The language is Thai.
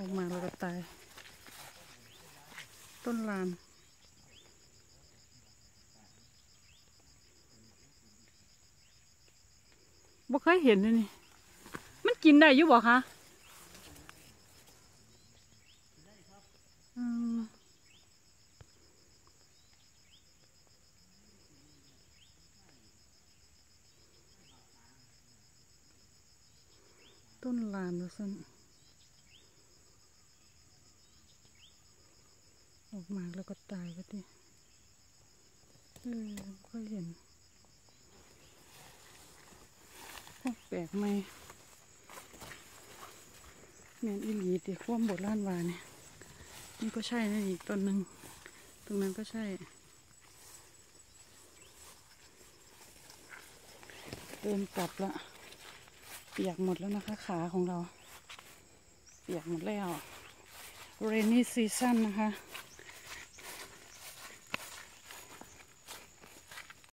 ออกมาแล้วก็ตาย ต้นลานบ่เคยเห็นเลยนี่ มันกินได้อยู่บ่คะต้นลานว่าซั่น ออกมาแล้วก็ตายไปดิเออบ่ค่เห็นแปลกไหมแมนอีหลีติความโบราณวาเนี่ยนี่ก็ใช่นะอีกต้นหนึ่งตรงนั้นก็ใช่เดินกลับละเปียกหมดแล้วนะคะ ขาของเรา เปียกหมดแล้ว rainy season นะคะ